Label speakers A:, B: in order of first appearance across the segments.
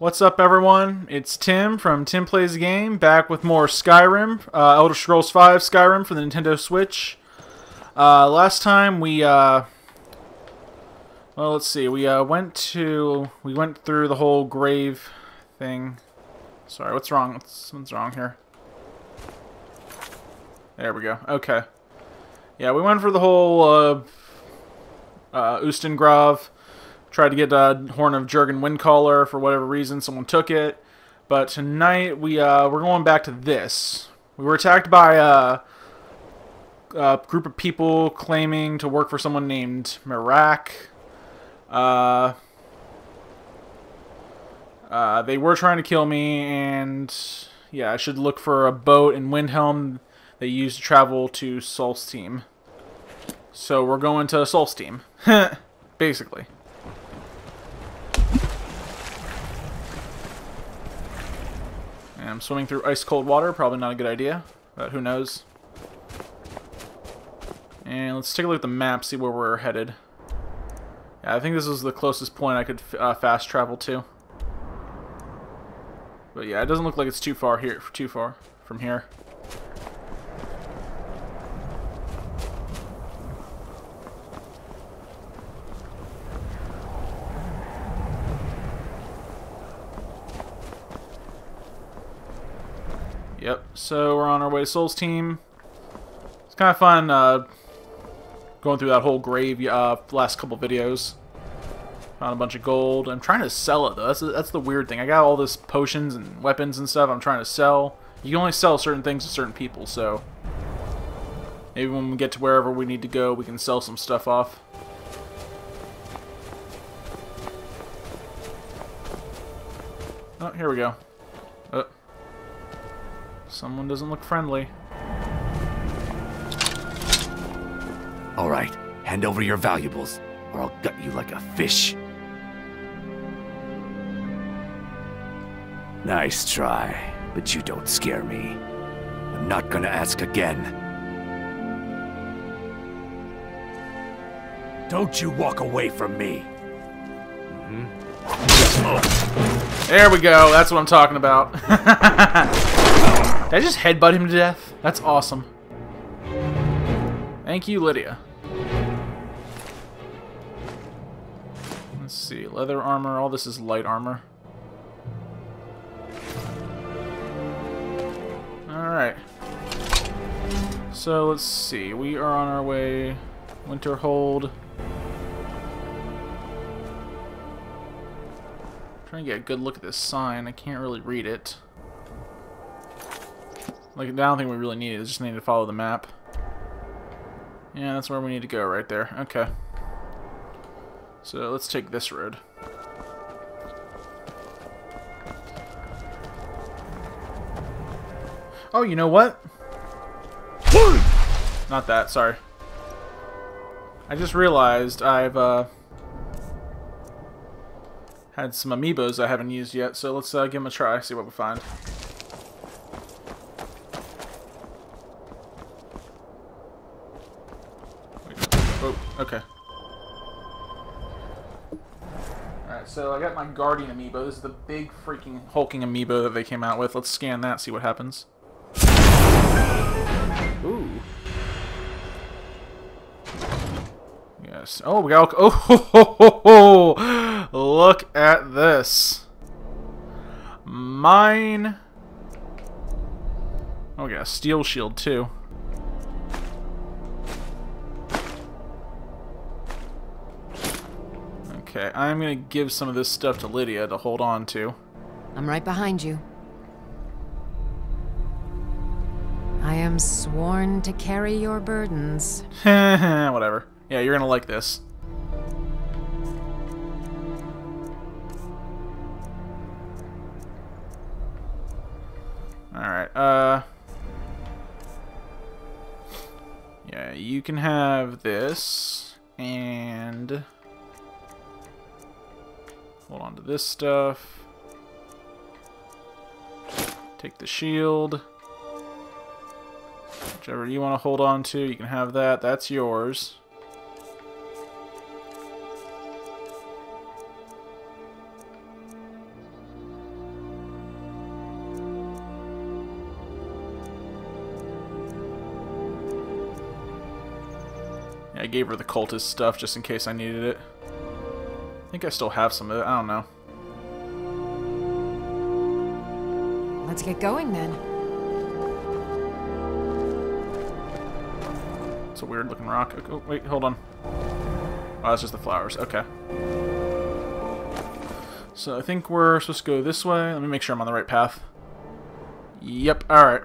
A: What's up, everyone? It's Tim from Tim Plays Game, back with more Skyrim, uh, Elder Scrolls V Skyrim for the Nintendo Switch. Uh, last time we, uh, well, let's see, we uh, went to, we went through the whole grave thing. Sorry, what's wrong? What's, what's wrong here? There we go. Okay. Yeah, we went for the whole uh, uh, Ustengrav. Tried to get a Horn of Jurgen Windcaller for whatever reason. Someone took it. But tonight we uh, we're going back to this. We were attacked by a, a group of people claiming to work for someone named Miraak. Uh, uh, they were trying to kill me, and yeah, I should look for a boat in Windhelm they use to travel to Solstheim. So we're going to Solstheim, basically. I'm swimming through ice cold water, probably not a good idea, but who knows. And let's take a look at the map, see where we're headed. Yeah, I think this is the closest point I could uh, fast travel to. But yeah, it doesn't look like it's too far here, too far from here. Yep, so we're on our way to Solstheim. It's kind of fun uh, going through that whole grave uh, last couple videos. Found a bunch of gold. I'm trying to sell it, though. That's, that's the weird thing. I got all this potions and weapons and stuff I'm trying to sell. You can only sell certain things to certain people, so... Maybe when we get to wherever we need to go, we can sell some stuff off. Oh, here we go. Someone doesn't look friendly.
B: All right, hand over your valuables, or I'll gut you like a fish. Nice try, but you don't scare me. I'm not gonna ask again. Don't you walk away from me.
A: Mm -hmm. oh. There we go. That's what I'm talking about. Did I just headbutt him to death? That's awesome. Thank you, Lydia. Let's see. Leather armor. All this is light armor. Alright. So, let's see. We are on our way. Winterhold. Trying to get a good look at this sign. I can't really read it. Like, I don't think we really need it. I just need to follow the map. Yeah, that's where we need to go right there. Okay. So let's take this road. Oh, you know what? Not that, sorry. I just realized I've, uh, had some amiibos I haven't used yet, so let's uh, give them a try, see what we find. Oh, okay. Alright, I got my Guardian amiibo. This is the big freaking hulking amiibo that they came out with. Let's scan that, see what happens. Ooh. Yes. Oh, we got... Oh, ho, ho, ho, ho. Look at this. Mine... Oh, we got a steel shield, too. Okay, I'm gonna give some of this stuff to Lydia to hold on to.
C: I'm right behind you. I am sworn to carry your burdens.
A: Whatever. Yeah, you're gonna like this. Alright, uh... Yeah, you can have this, and... Hold on to this stuff. Take the shield. Whichever you want to hold on to, you can have that. That's yours. I gave her the cultist stuff just in case I needed it. I think I still have some of it. I don't know.
C: Let's get going then.
A: It's a weird looking rock. Oh, wait, hold on. Oh, that's just the flowers. Okay. So I think we're supposed to go this way. Let me make sure I'm on the right path. Yep, alright.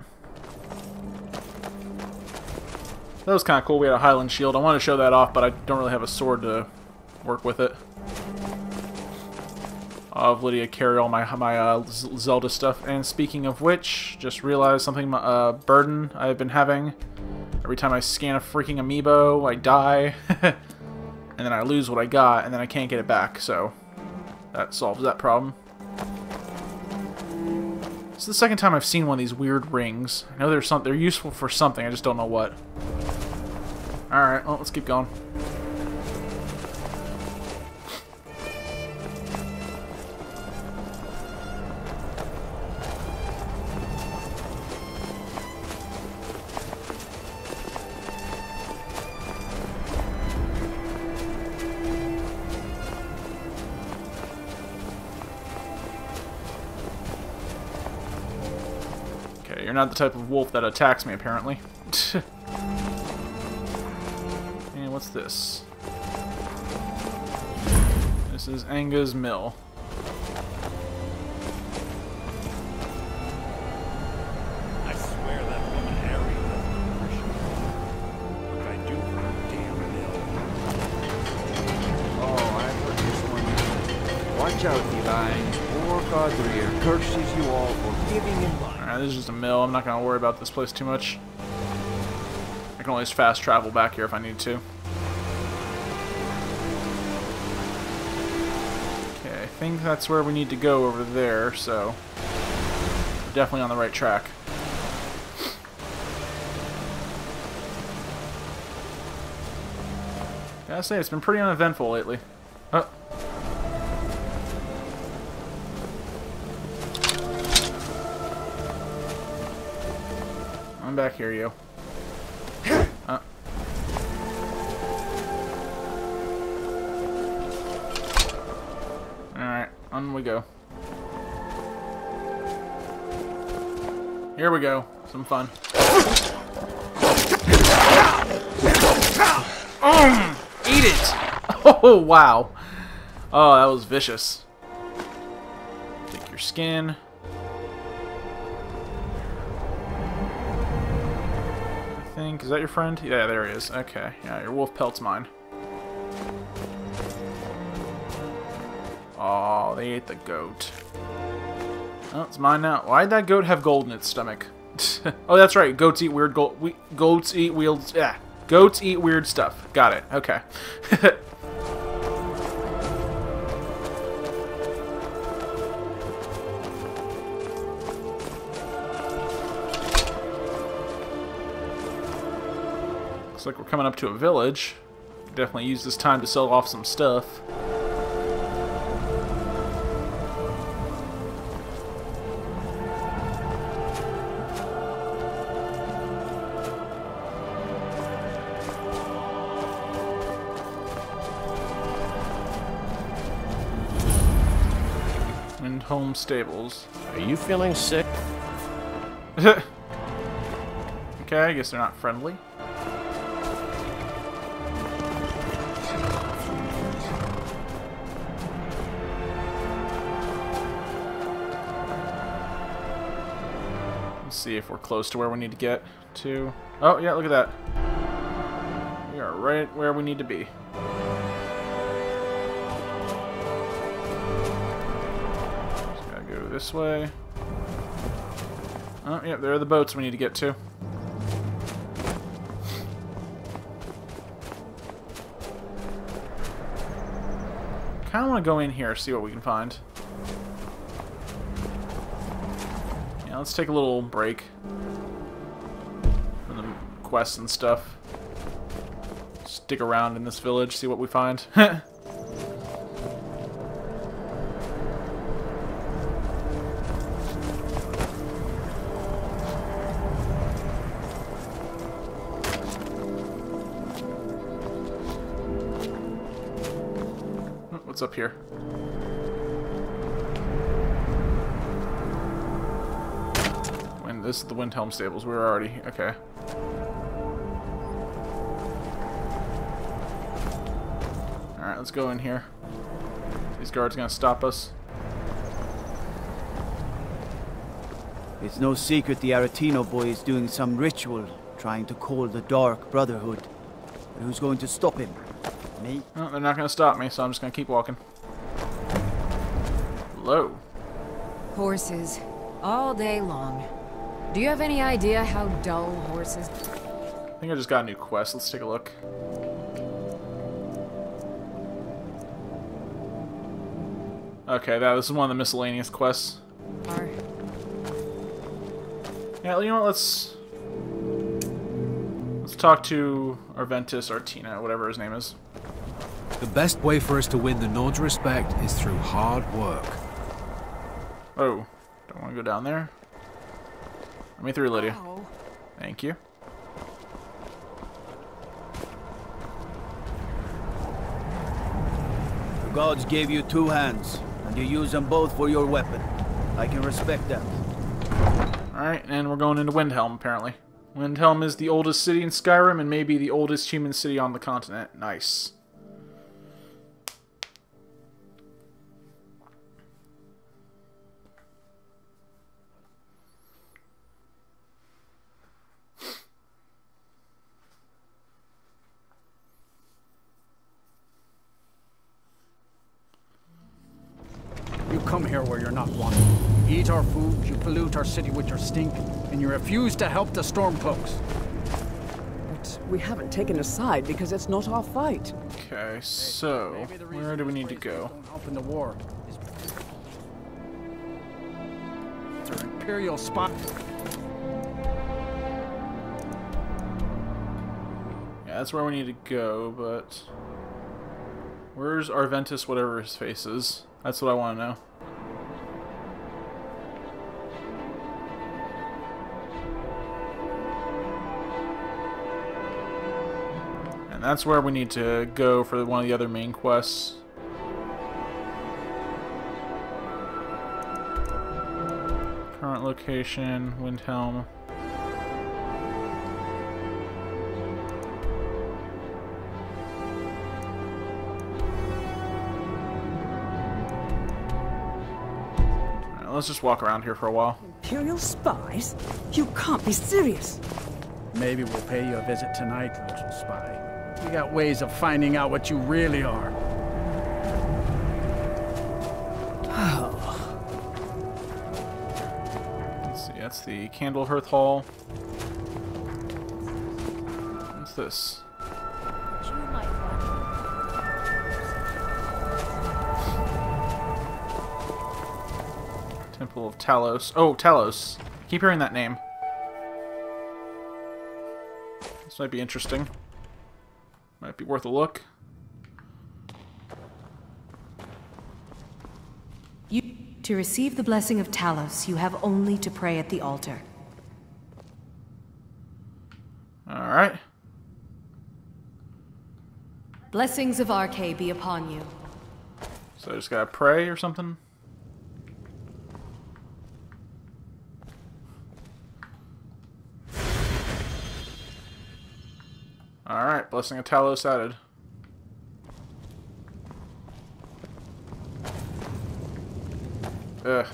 A: That was kind of cool. We had a Hylian shield. I wanted to show that off, but I don't really have a sword to work with it. I'll Lydia carry all my my uh, Zelda stuff. And speaking of which, just realized something uh, burden I've been having. Every time I scan a freaking amiibo, I die. and then I lose what I got, and then I can't get it back, so that solves that problem. It's the second time I've seen one of these weird rings. I know they're some they're useful for something, I just don't know what. Alright, well, let's keep going. You're not the type of wolf that attacks me, apparently. and what's this? This is Anga's Mill.
D: I swear that woman Aeri doesn't appreciate I do for her mill.
E: Oh, I've heard this one. Watch out, Eli. Poor Godrier curses you all for giving him life.
A: Alright, this is just a mill. I'm not going to worry about this place too much. I can always fast travel back here if I need to. Okay, I think that's where we need to go over there, so... We're definitely on the right track. Gotta say, it's been pretty uneventful lately. Back here, you. Uh. Alright, on we go. Here we go. Some fun. Mm, eat it! Oh, wow. Oh, that was vicious. Take your skin. Is that your friend? Yeah, there he is. Okay. Yeah, your wolf pelt's mine. Oh, they ate the goat. Oh, it's mine now. Why'd that goat have gold in its stomach? oh, that's right. Goats eat weird gold. We goats eat weird. Yeah. Goats eat weird stuff. Got it. Okay. Looks like we're coming up to a village. Definitely use this time to sell off some stuff. And home Stables.
D: Are you feeling sick?
A: okay, I guess they're not friendly. Let's see if we're close to where we need to get to. Oh, yeah, look at that. We are right where we need to be. Just gotta go this way. Oh, yeah, there are the boats we need to get to. Kind of want to go in here, see what we can find. Yeah, let's take a little break from the quests and stuff. Stick around in this village, see what we find. What's up here? This is the Windhelm stables, we're already okay. Alright, let's go in here. These guards gonna stop us.
F: It's no secret the Aretino boy is doing some ritual, trying to call the Dark Brotherhood. But who's going to stop him? Me?
A: They're not gonna stop me, so I'm just gonna keep walking. Hello.
C: Horses. All day long. Do you have any idea how dull horses...
A: I think I just got a new quest. Let's take a look. Okay, that this is one of the miscellaneous quests.
C: are?
A: Yeah, you know what? Let's let's talk to Arventus Artina, whatever his name is.
G: The best way for us to win the Nord's respect is through hard work.
A: Oh, don't want to go down there. Let me through, Lydia.
C: Oh.
A: Thank you.
F: The gods gave you two hands, and you use them both for your weapon. I can respect that.
A: Alright, and we're going into Windhelm, apparently. Windhelm is the oldest city in Skyrim and maybe the oldest human city on the continent. Nice.
H: Come here where you're not wanted. You eat our food, you pollute our city with your stink, and you refuse to help the Stormcloaks.
I: But we haven't taken a side because it's not our fight.
A: Okay, so where do we need to go?
H: Don't help in the war. It's our imperial spot.
A: Yeah, that's where we need to go, but where's Arventus, whatever his face is? That's what I want to know. That's where we need to go for one of the other main quests. Current location, Windhelm. Let's just walk around here for a while.
I: Imperial spies? You can't be serious.
H: Maybe we'll pay you a visit tonight, little spy. We got ways of finding out what you really are.
A: Let's see, that's the Candle Hearth Hall. What's this? Temple of Talos. Oh, Talos. Keep hearing that name. This might be interesting. Might be worth a look.
J: You, to receive the blessing of Talos, you have only to pray at the altar.
A: Alright.
J: Blessings of Arkay be upon you.
A: So I just gotta pray or something? Alright, Blessing of Talos added. Ugh.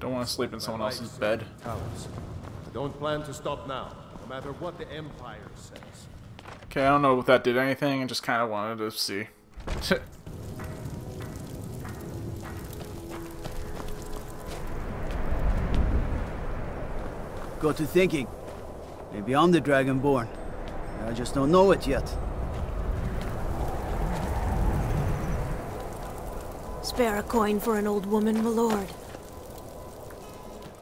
A: Don't want to sleep in someone else's bed.
K: Talos. I don't plan to stop now, no matter what the Empire says.
A: Okay, I don't know if that did anything, I just kind of wanted to see.
F: Got to thinking. Maybe I'm the Dragonborn. I just don't know it yet.
L: Spare a coin for an old woman, my lord.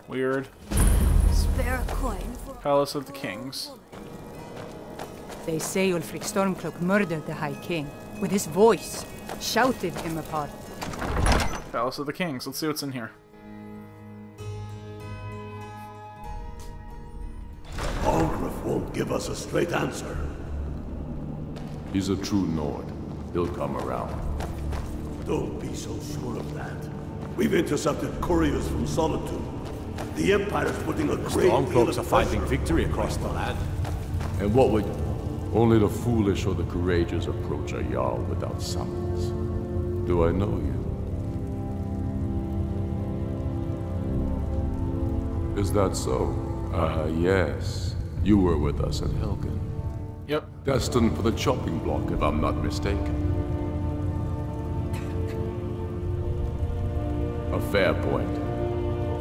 A: Weird.
L: Spare a coin for...
A: Palace of the Kings.
M: They say Ulfric Stormcloak murdered the High King with his voice, shouted him apart.
A: Palace of the Kings. Let's see what's in here.
K: Give us a straight answer.
N: He's a true Nord.
B: He'll come around.
N: Don't be so sure of that. We've intercepted couriers from Solitude. The Empire's putting a great deal
K: Stormcloaks
N: of
K: are finding victory across the land.
B: And what would... Only the foolish or the courageous approach a Jarl without summons. Do I know you? Is that so? Ah, yes. You were with us at Helgen.
A: Yep.
B: Destined for the chopping block, if I'm not mistaken. A fair point.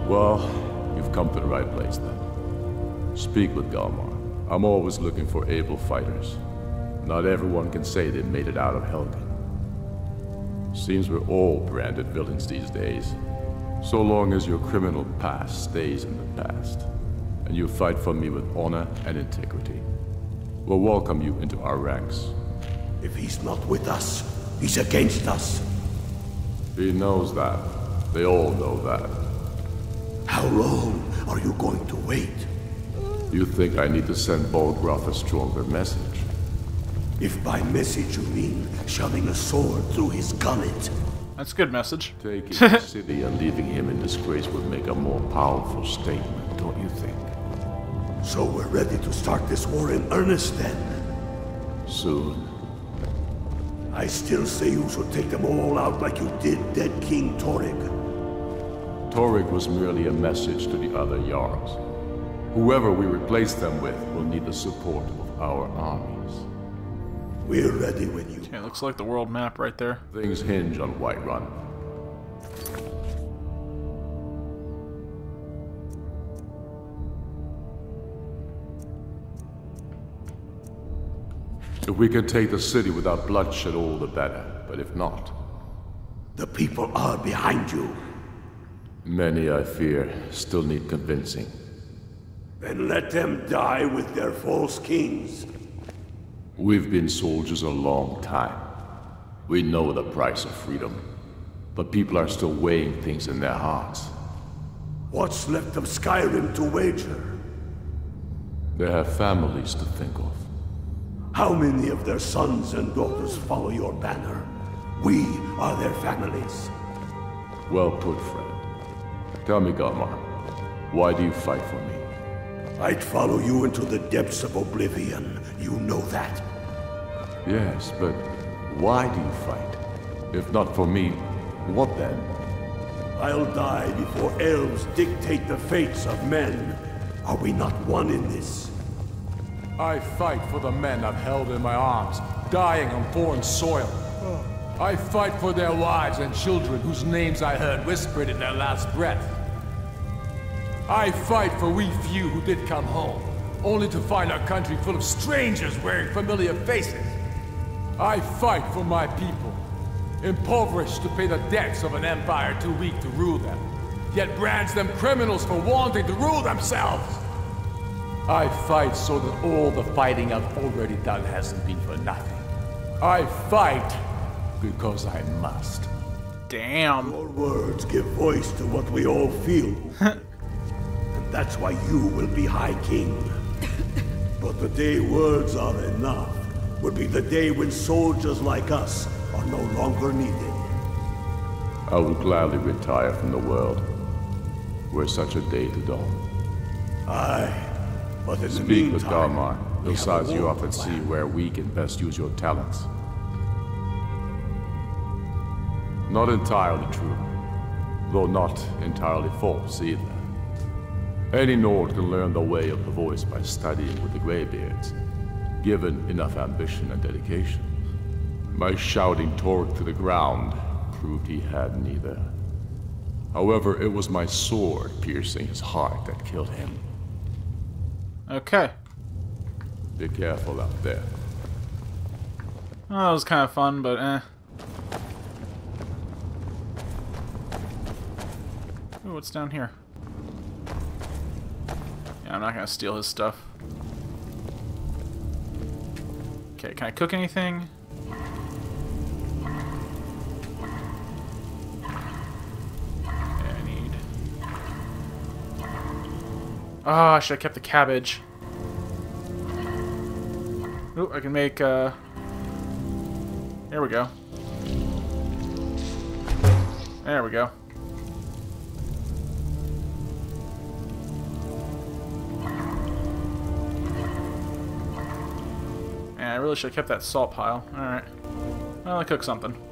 B: Well, you've come to the right place then. Speak with Galmar. I'm always looking for able fighters. Not everyone can say they made it out of Helgen. Seems we're all branded villains these days. So long as your criminal past stays in the past, and you fight for me with honor and integrity, we'll welcome you into our ranks.
N: If he's not with us, he's against us.
B: He knows that. They all know that.
N: How long are you going to wait?
B: You think I need to send Balgruuf a stronger message?
N: If by message you mean shoving a sword through his gullet.
A: That's a good message.
B: Taking the city and leaving him in disgrace would make a more powerful statement, don't you think?
N: So we're ready to start this war in earnest then?
B: Soon.
N: I still say you should take them all out like you did dead King Torygg.
B: Torygg was merely a message to the other Jarls. Whoever we replace them with will need the support of our armies.
N: We're ready when you...
A: Okay, looks like the world map right there.
B: Things hinge on Whiterun. If we can take the city without bloodshed, all the better. But if not...
N: The people are behind you.
B: Many, I fear, still need convincing.
N: Then let them die with their false kings.
B: We've been soldiers a long time. We know the price of freedom. But people are still weighing things in their hearts.
N: What's left of Skyrim to wager?
B: They have families to think of.
N: How many of their sons and daughters follow your banner? We are their families.
B: Well put, friend. Tell me, Galmar, why do you fight for me?
N: I'd follow you into the depths of oblivion. You know that.
B: Yes, but why do you fight? If not for me, what then?
N: I'll die before elves dictate the fates of men. Are we not one in this?
B: I fight for the men I've held in my arms, dying on foreign soil. I fight for their wives and children whose names I heard whispered in their last breath. I fight for we few who did come home, only to find our country full of strangers wearing familiar faces. I fight for my people, impoverished to pay the debts of an empire too weak to rule them, yet brands them criminals for wanting to rule themselves. I fight so that all the fighting I've already done hasn't been for nothing. I fight because I must.
A: Damn.
N: Your words give voice to what we all feel. and that's why you will be High King. But the day words are enough will be the day when soldiers like us are no longer needed.
B: I will gladly retire from the world, were such a day to dawn.
N: Aye, but in
B: Speak with
N: meantime,
B: Galmar.
N: we
B: He'll size you up and see where we can best use your talents. Not entirely true, though not entirely false either. Any Nord can learn the way of the voice by studying with the Greybeards, given enough ambition and dedication. My shouting Torygg to the ground proved he had neither. However, it was my sword piercing his heart that killed him.
A: Okay.
B: Be careful out there.
A: Oh, that was kind of fun, but eh. Ooh, what's down here? Yeah, I'm not gonna steal his stuff. Okay, can I cook anything? Oh, I should have kept the cabbage. Ooh, I can make, uh... Here we go. There we go. Yeah, I really should have kept that salt pile. Alright. Well, I cook something.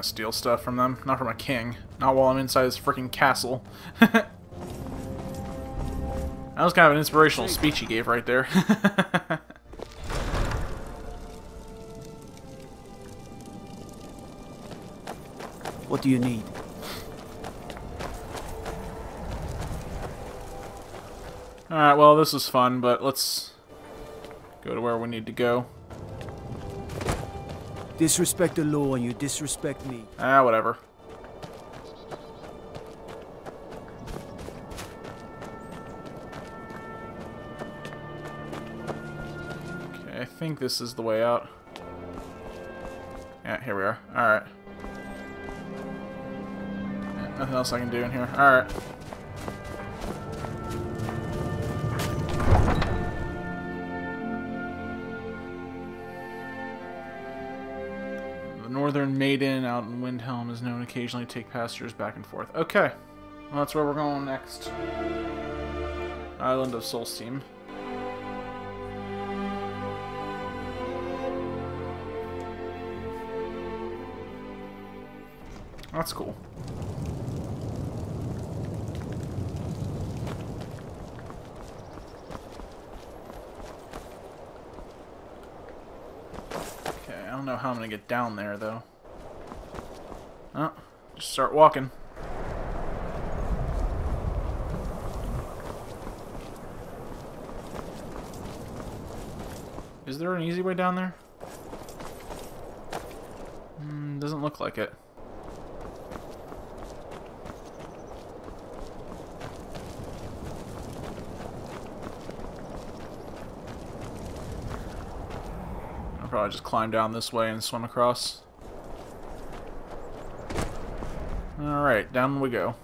A: Gonna steal stuff from them. Not from a king. Not while I'm inside this freaking castle. that was kind of an inspirational speech he gave right there.
F: What do you need?
A: Alright, well, this is fun, but let's go to where we need to go.
F: Disrespect the law and you disrespect me.
A: Ah, whatever. Okay, I think this is the way out. Yeah, here we are. Alright. Nothing else I can do in here. Alright. Northern Maiden out in Windhelm is known occasionally to take passengers back and forth. Okay. Well, that's where we're going next. Island of Solstheim. That's cool. Don't know how I'm gonna get down there though. Oh, just start walking. Is there an easy way down there? Hmm, doesn't look like it. Probably just climb down this way and swim across. Alright, down we go.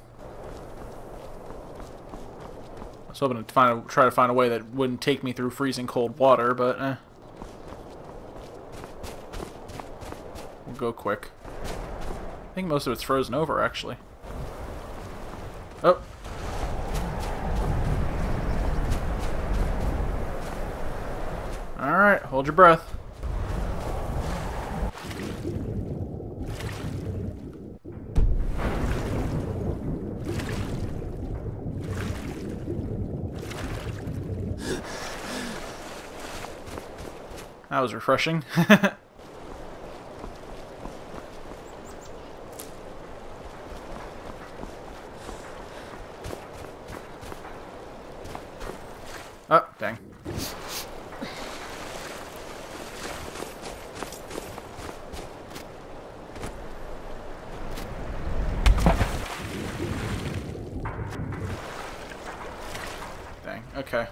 A: I was hoping to find a, try to find a way that wouldn't take me through freezing cold water, but eh. We'll go quick. I think most of it's frozen over, actually. Oh. Alright, hold your breath. That was refreshing. oh, dang. Dang, okay.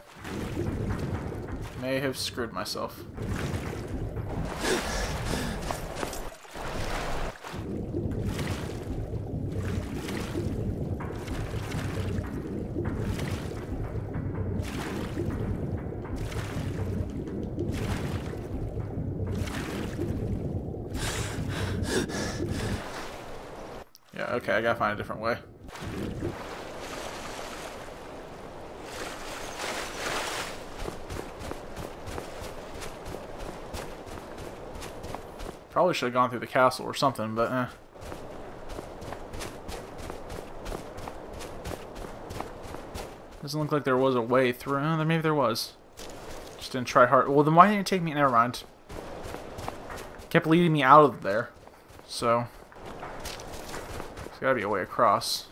A: May have screwed myself. Yeah, okay, I gotta find a different way. Probably should have gone through the castle or something, but eh. Doesn't look like there was a way through. Oh, maybe there was. Just didn't try hard. Well, then why didn't you take me? Never mind. Kept leading me out of there. So. There's gotta be a way across.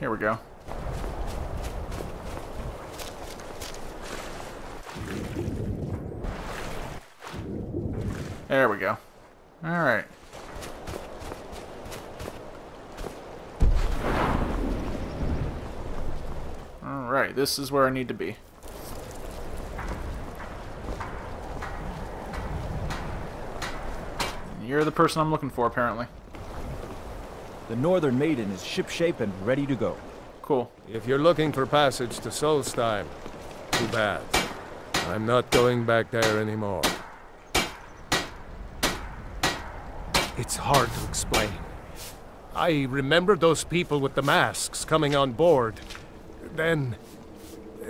A: Here we go. There we go. Alright. Alright, this is where I need to be. You're the person I'm looking for, apparently.
E: The Northern Maiden is shipshape and ready to go.
A: Cool.
K: If you're looking for passage to Solstheim, too bad. I'm not going back there anymore. It's hard to explain. I remember those people with the masks coming on board. Then,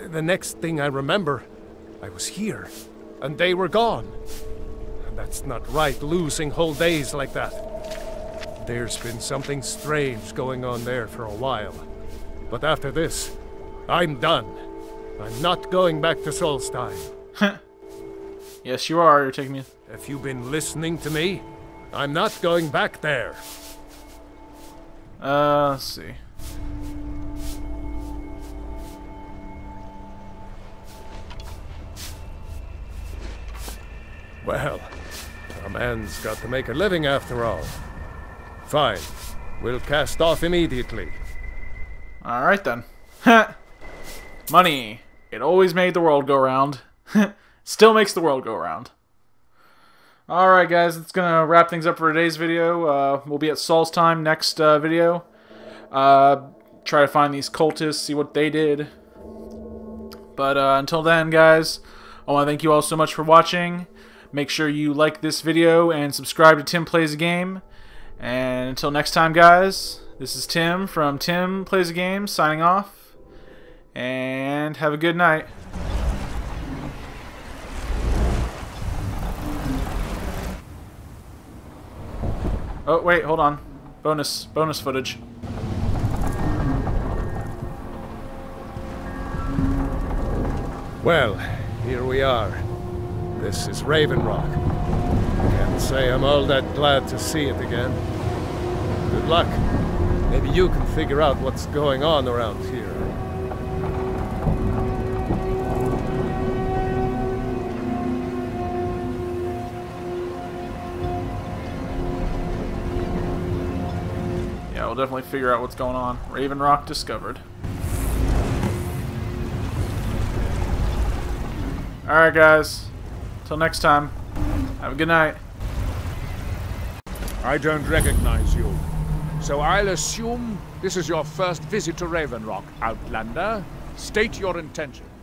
K: the next thing I remember, I was here, and they were gone. And that's not right, losing whole days like that. There's been something strange going on there for a while. But after this, I'm done. I'm not going back to Solstheim.
A: yes, you are. You're taking me.
K: Have you been listening to me? I'm not going back there.
A: Uh, let's see.
K: Well, a man's got to make a living after all. Fine. We'll cast off immediately.
A: Alright then. Money. It always made the world go round. Still makes the world go round. Alright guys, that's going to wrap things up for today's video. Uh, we'll be at Solstheim next uh, video. Uh, try to find these cultists, see what they did. But uh, until then, guys, I want to thank you all so much for watching. Make sure you like this video and subscribe to Tim Plays a Game. And until next time, guys, this is Tim from Tim Plays a Game signing off. And have a good night. Oh, wait, hold on. Bonus, bonus footage.
K: Well, here we are. This is Raven Rock. Can't say I'm all that glad to see it again. Good luck. Maybe you can figure out what's going on around here.
A: We'll definitely figure out what's going on. Raven Rock discovered. Alright guys, till next time, have a good night.
O: I don't recognize you. So I'll assume this is your first visit to Raven Rock, Outlander. State your intentions.